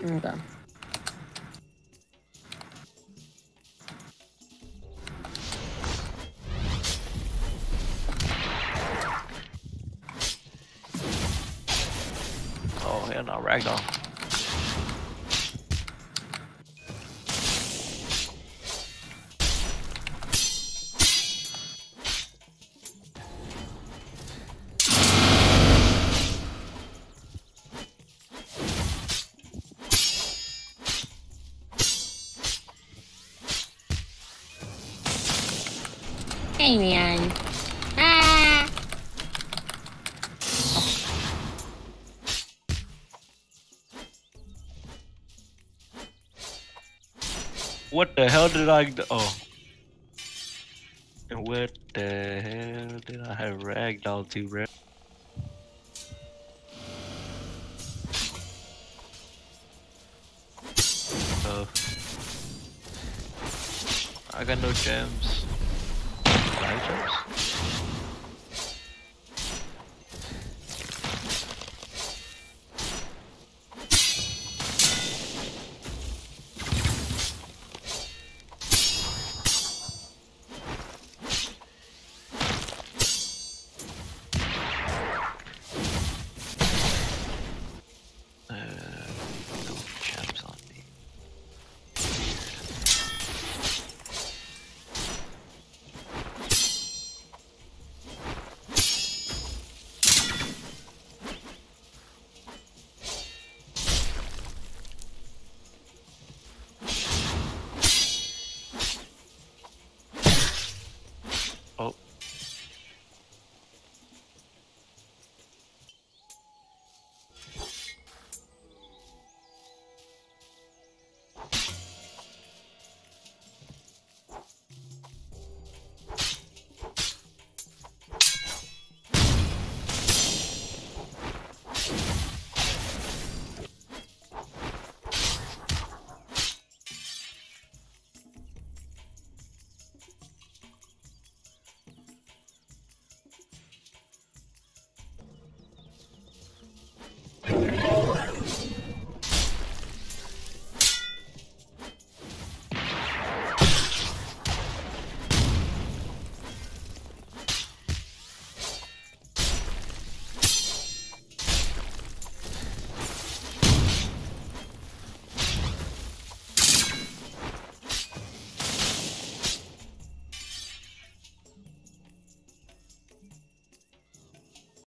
Okay. Oh, hell no, Ragdoll. Hey, man. Ah! What the hell did I? Oh. What the hell did I have Ragdoll to, bro? Oh. I got no gems characters.